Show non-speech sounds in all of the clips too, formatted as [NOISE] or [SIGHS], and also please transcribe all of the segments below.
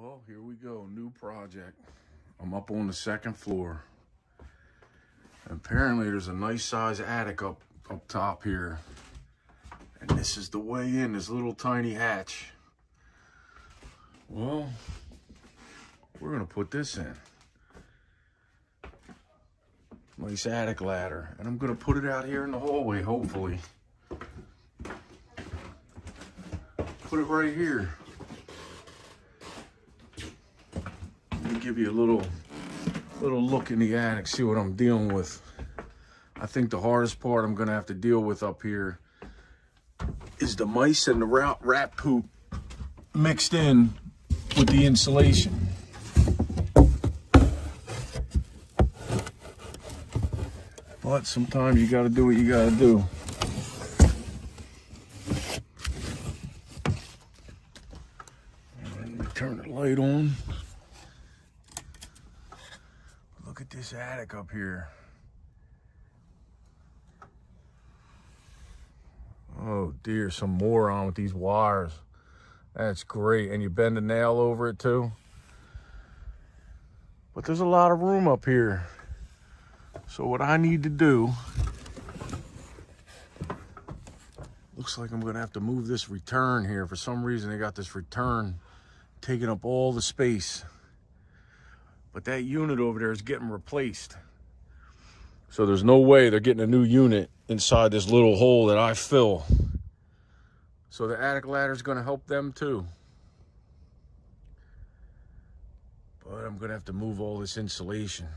Well, here we go, new project. I'm up on the second floor. Apparently there's a nice size attic up, up top here. And this is the way in, this little tiny hatch. Well, we're gonna put this in. Nice attic ladder. And I'm gonna put it out here in the hallway, hopefully. Put it right here. Let me give you a little, little look in the attic, see what I'm dealing with. I think the hardest part I'm gonna have to deal with up here is the mice and the rat, rat poop mixed in with the insulation. But sometimes you gotta do what you gotta do. Let me turn the light on. Attic up here. Oh dear, some more on with these wires. That's great. And you bend a nail over it too. But there's a lot of room up here. So what I need to do, looks like I'm gonna have to move this return here. For some reason, they got this return taking up all the space. But that unit over there is getting replaced. So there's no way they're getting a new unit inside this little hole that I fill. So the attic ladder is going to help them too. But I'm going to have to move all this insulation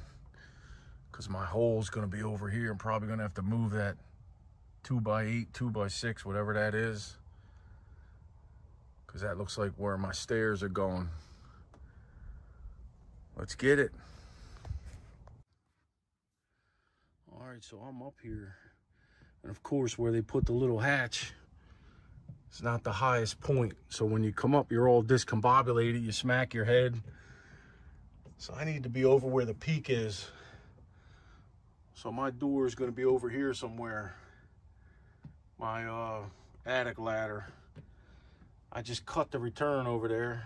because my hole is going to be over here. I'm probably going to have to move that 2 by 8 2 by 6 whatever that is. Because that looks like where my stairs are going. Let's get it. All right, so I'm up here. And of course, where they put the little hatch, it's not the highest point. So when you come up, you're all discombobulated. You smack your head. So I need to be over where the peak is. So my door is going to be over here somewhere. My uh, attic ladder. I just cut the return over there.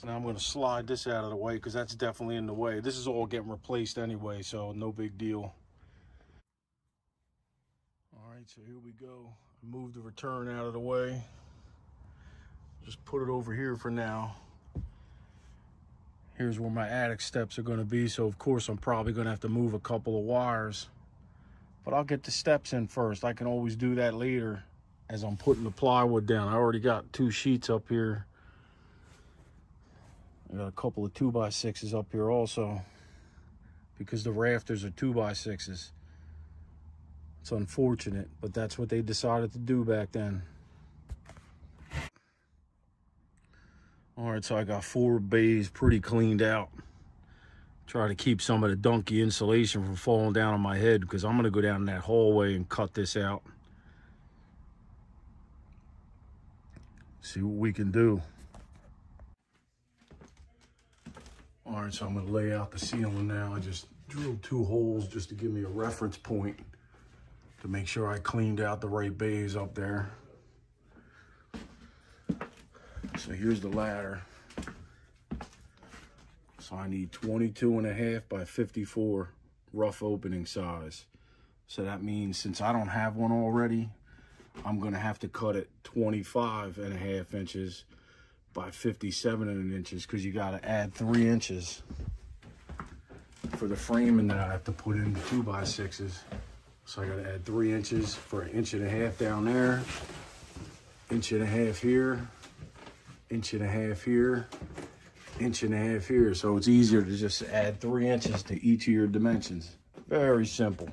So now I'm going to slide this out of the way because that's definitely in the way. This is all getting replaced anyway, so no big deal. All right, so here we go. I moved the return out of the way. Just put it over here for now. Here's where my attic steps are going to be. So, of course, I'm probably going to have to move a couple of wires. But I'll get the steps in first. I can always do that later as I'm putting the plywood down. I already got two sheets up here. I got a couple of 2 by 6s up here also because the rafters are 2 by 6s It's unfortunate, but that's what they decided to do back then. All right, so I got four bays pretty cleaned out. Try to keep some of the donkey insulation from falling down on my head because I'm going to go down that hallway and cut this out. See what we can do. All right, so I'm gonna lay out the ceiling now. I just drilled two holes just to give me a reference point to make sure I cleaned out the right bays up there. So here's the ladder. So I need 22 and a half by 54 rough opening size. So that means since I don't have one already, I'm gonna have to cut it 25 and a half inches by 57 and inches because you got to add three inches for the framing that I have to put in the two by sixes. So I got to add three inches for an inch and a half down there, inch and a half here, inch and a half here, inch and a half here. So it's easier to just add three inches to each of your dimensions. Very simple.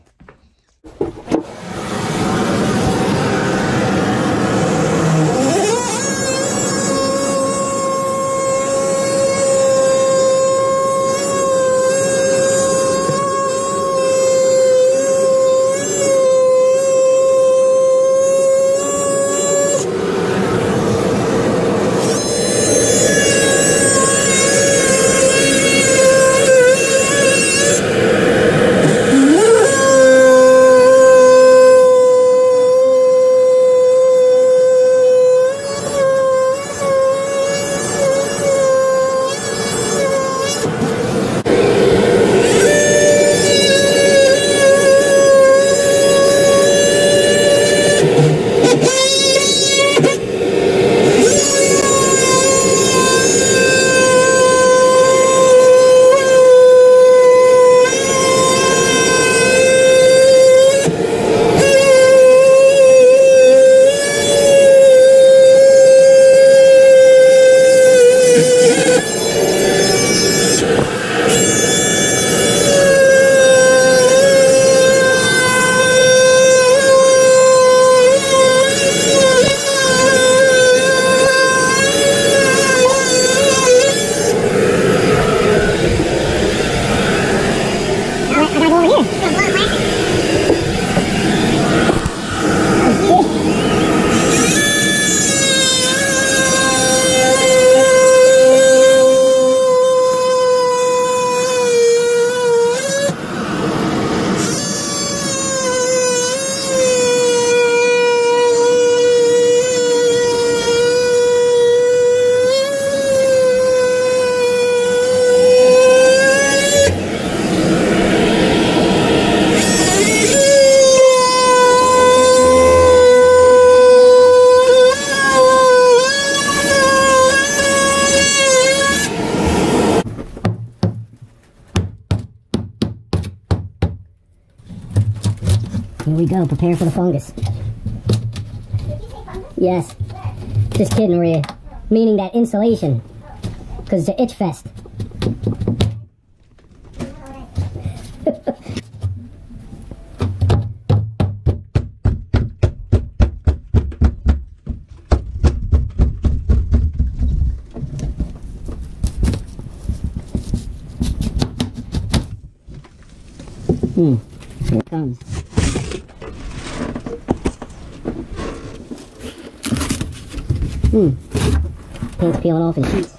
Go. Prepare for the fungus. Yes. Just kidding, Maria. Meaning that insulation. Because it's an itch fest. Hmm. Here it comes. Hmm. Paint's peeling off in sheets.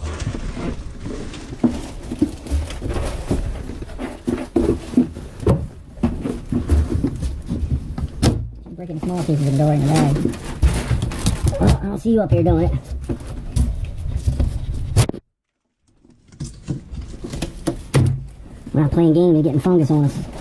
Breaking small pieces of the door in the bag. Well, I don't see you up here doing it. We're not playing games, we're getting fungus on us.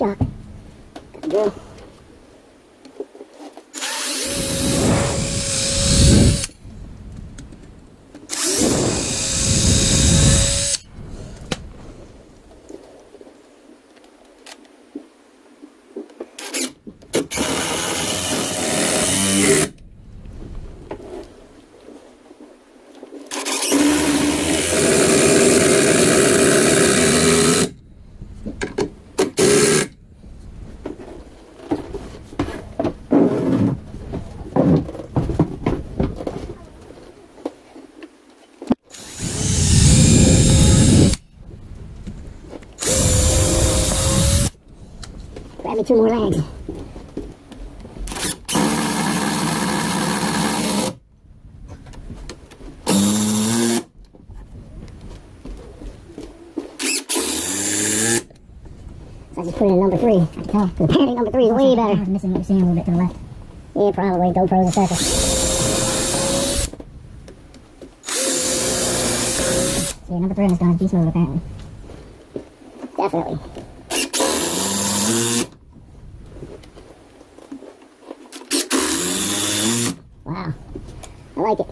I'm not shocked. Got the drill. Grab me two more legs. So I just put it in number can. Apparently number three is way better. I'm missing what you're seeing a little bit to the left. Yeah, probably. GoPro's a circle. Yeah, number three on this gun is beast mode apparently. Definitely. Wow. I like it.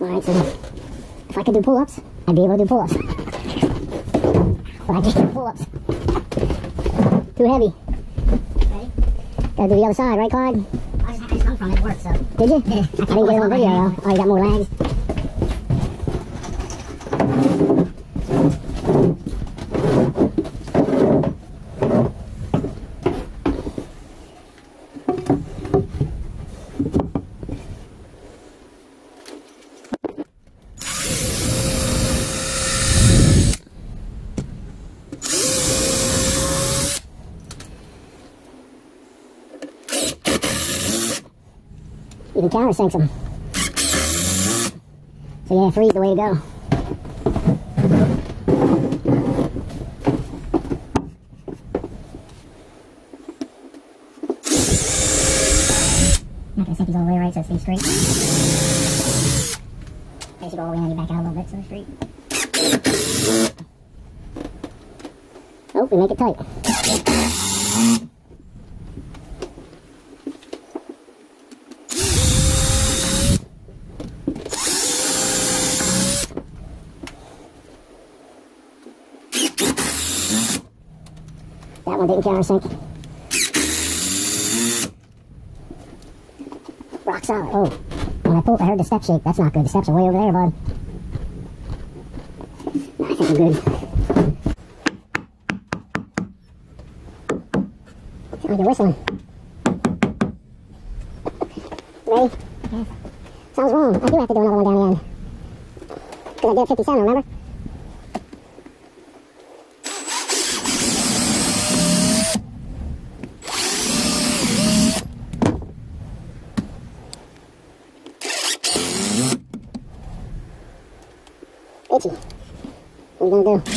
Alright, Alright, so if I could do pull-ups, I'd be able to do pull-ups. [LAUGHS] But I just do pull-ups. Too heavy. Ready? Gotta do the other side, right, Clyde? I just, I just from it so. Did you? [LAUGHS] Yeah. I didn't get it on [LAUGHS] video, though. Oh, you got more legs. You can countersink them. So yeah, three's the way to go. Not gonna sink these all the way right so it stays straight. I should go all the way and back out a little bit so it's straight. Oh, we make it tight. One didn't. Rock solid. Oh, when I pulled, I heard the step shake. That's not good. The steps are way over there, bud. I think I'm good. Sounds like you're whistling. Ready? Yeah. Sounds wrong. I do have to do another one down the end. Because I did 57, remember? You gonna do?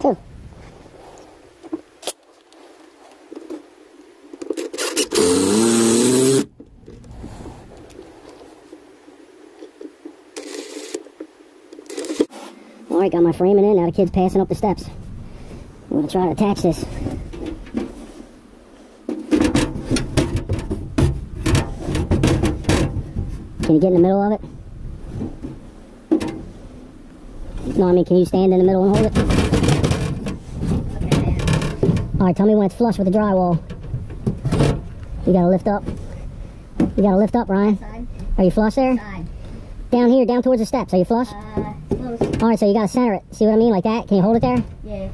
Two. All right, got my framing in. Now the kid's passing up the steps. I'm gonna try to attach this. Can you get in the middle of it? No, I mean, can you stand in the middle and hold it? All right, tell me when it's flush with the drywall. You gotta lift up. You gotta lift up, Ryan. Are you flush there? Down here, down towards the steps. Are you flush? Uh. All right, so you gotta center it. See what I mean? Like that? Can you hold it there? Yeah.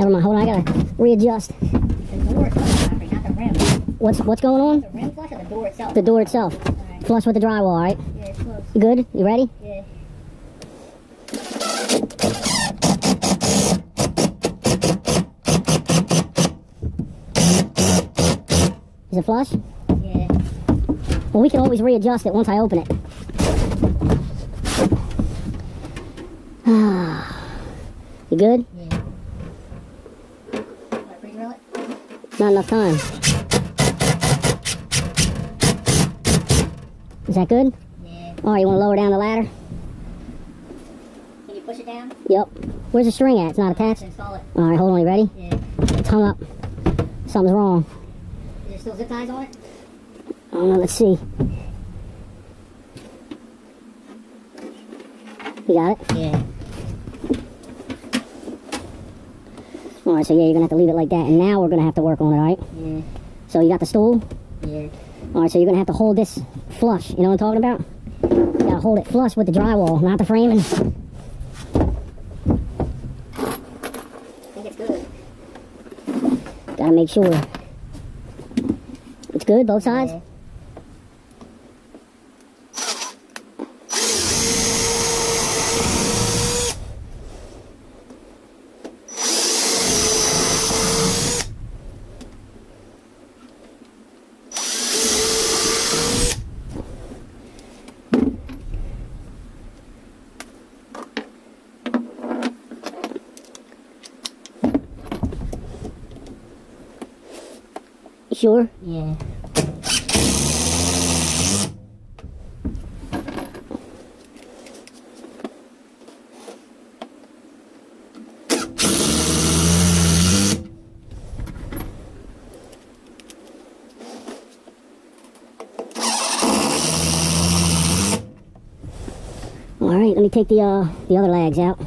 Never mind. Hold on, I gotta readjust. The door itself, not the rim. What's what's going on? The rim flush or the door itself? The door itself. Alright. Flush with the drywall, all right? Yeah, it's close. Good? You ready? Yeah. Is it flush? Yeah. Well, we can always readjust it once I open it. [SIGHS] you good? Yeah. Want to pre-drill it? Not enough time. Is that good? Yeah. All right, you want to lower down the ladder? Can you push it down? Yep. Where's the string at? It's not attached? Install it. All right, hold on. You ready? Yeah. It's hung up. Something's wrong. Is there still zip ties on it? I don't know. Let's see. You got it? Yeah. Right, so yeah, you're going to have to leave it like that. And now we're going to have to work on it, all right? Yeah. So you got the stool? Yeah. All right, so you're going to have to hold this flush. You know what I'm talking about? You got to hold it flush with the drywall, not the framing. I think it's good. Got to make sure. It's good, both sides? Yeah. Yeah. Me take the uh, the other lags out.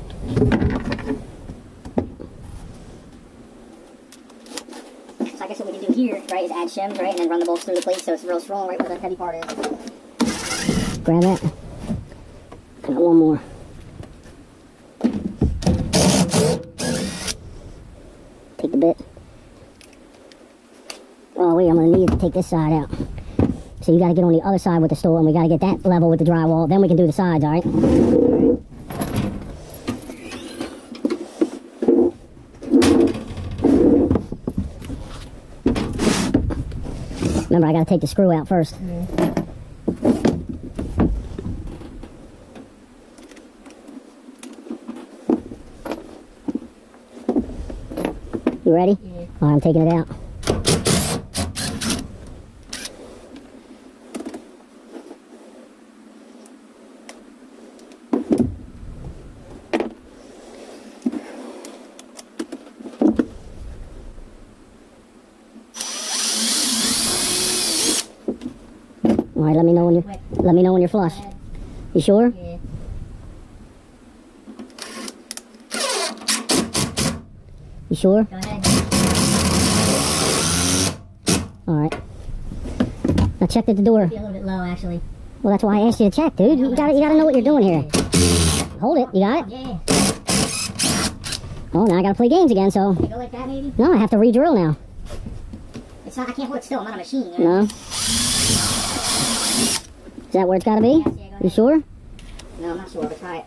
So I guess what we can do here, right, is add shims, right, and then run the bolts through the plate so it's real strong right where the heavy part is. Grab that. Got one more. Take the bit. Oh wait, I'm gonna need to take this side out. So you gotta get on the other side with the store and we gotta get that level with the drywall. Then we can do the sides, alright? Remember, I gotta take the screw out first. You ready? Yeah. Alright, I'm taking it out. Alright, let me know when you're let me know when you're flush. You sure? Yeah. You sure? Go ahead. Alright. Now check that the door. Be a little bit low, actually. Well, that's why I asked you to check, dude. You gotta, you gotta know what you're doing here. Hold it. You got it? Yeah. Oh, now I gotta play games again, so. Go like that, maybe? No, I have to re-drill now. It's not, I can't hold it still. I'm not a machine. You No? Is that where it's gotta be? Yes, yeah, You sure? No, I'm not sure, but try it.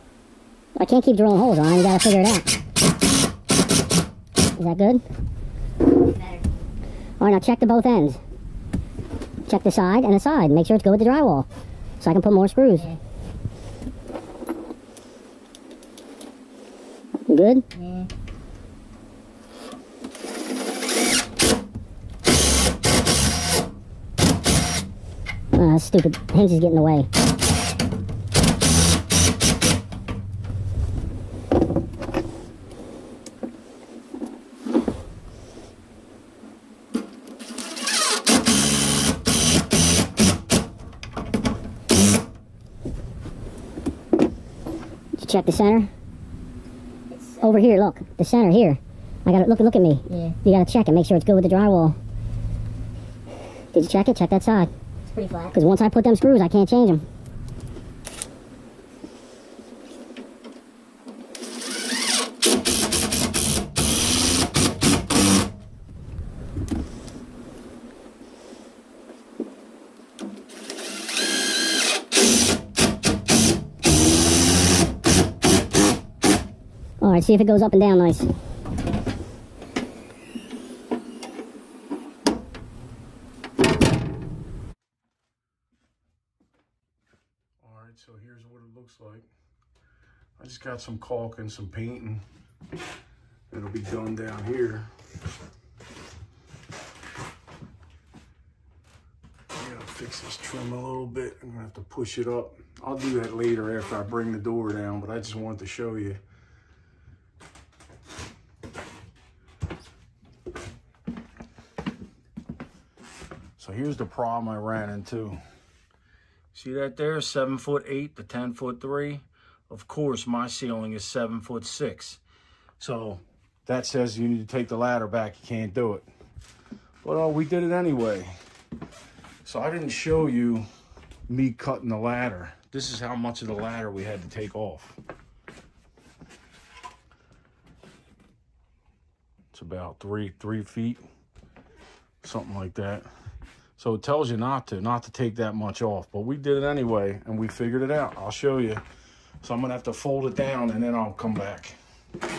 I can't keep drilling holes, Ryan. You gotta figure it out. Is that good? Better. Alright, now check the both ends. Check the side and the side. Make sure it's good with the drywall. So I can put more screws. Yeah. You good? Yeah. Uh, stupid hinge is getting in the way. Did you check the center? It's, Over here, look. The center here. I gotta look look at me. yeah. You gotta check it, make sure it's good with the drywall. Did you check it? Check that side. Pretty flat. Because once I put them screws, I can't change them. All right, see if it goes up and down nice. All right, so here's what it looks like. I just got some caulk and some painting. It'll be done down here. Gotta fix this trim a little bit. I'm gonna have to push it up. I'll do that later after I bring the door down, but I just wanted to show you. So here's the problem I ran into. See that there, seven foot eight to 10 foot three? Of course, my ceiling is seven foot six. So that says you need to take the ladder back. You can't do it. But uh, we did it anyway. So I didn't show you me cutting the ladder. This is how much of the ladder we had to take off. It's about three, three feet, something like that. So it tells you not to, not to take that much off. But we did it anyway, and we figured it out. I'll show you. So I'm going to have to fold it down, and then I'll come back. All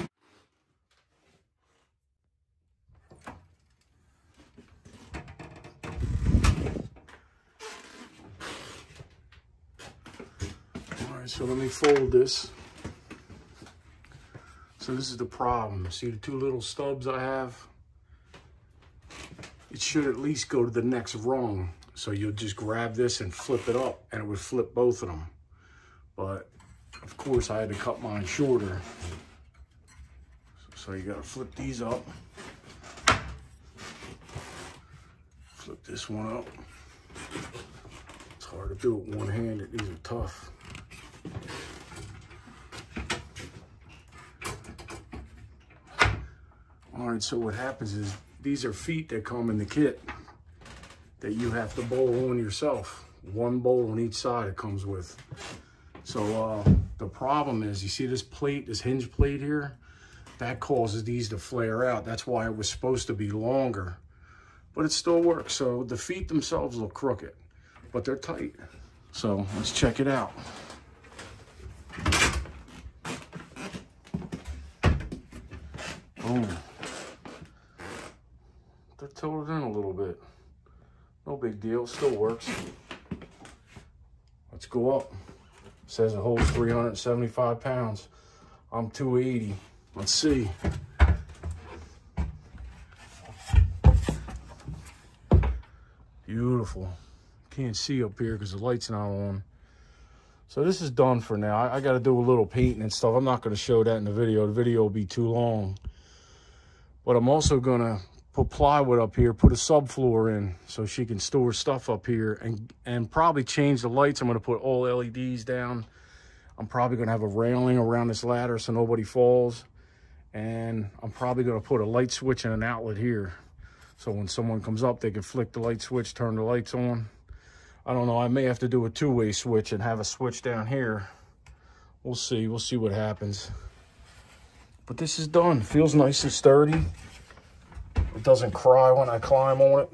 right, so let me fold this. So this is the problem. See the two little stubs I have? it should at least go to the next rung. So you'll just grab this and flip it up and it would flip both of them. But of course, I had to cut mine shorter. So you gotta flip these up. Flip this one up. It's hard to do it one-handed, these are tough. All right, so what happens is these are feet that come in the kit that you have to bowl on yourself. One bowl on each side it comes with. So uh, the problem is, you see this plate, this hinge plate here? That causes these to flare out. That's why it was supposed to be longer. But it still works. So the feet themselves look crooked, but they're tight. So let's check it out. Boom. They're tilted in a little bit. No big deal, still works. Let's go up. Says it holds 375 pounds. I'm 280. Let's see. Beautiful. Can't see up here because the light's not on. So this is done for now. I, I got to do a little painting and stuff. I'm not going to show that in the video. The video will be too long. But I'm also going to put plywood up here, put a subfloor in so she can store stuff up here and, and probably change the lights. I'm going to put all LEDs down. I'm probably going to have a railing around this ladder so nobody falls. And I'm probably going to put a light switch and an outlet here. So when someone comes up, they can flick the light switch, turn the lights on. I don't know. I may have to do a two-way switch and have a switch down here. We'll see. We'll see what happens. But this is done. Feels nice and sturdy. It doesn't cry when I climb on it.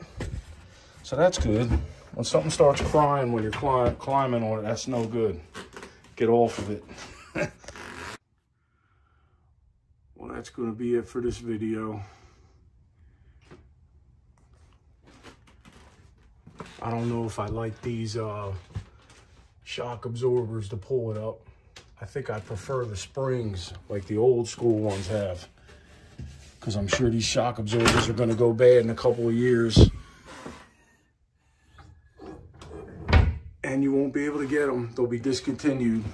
So that's good. When something starts crying when you're cli climbing on it, that's no good. Get off of it. [LAUGHS] well, that's going to be it for this video. I don't know if I like these uh, shock absorbers to pull it up. I think I prefer the springs like the old school ones have. Because I'm sure these shock absorbers are going to go bad in a couple of years. And you won't be able to get them. They'll be discontinued.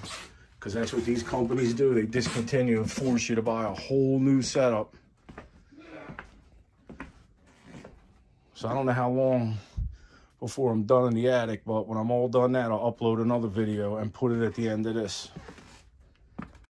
Because that's what these companies do. They discontinue and force you to buy a whole new setup. So I don't know how long before I'm done in the attic, but when I'm all done that, I'll upload another video and put it at the end of this.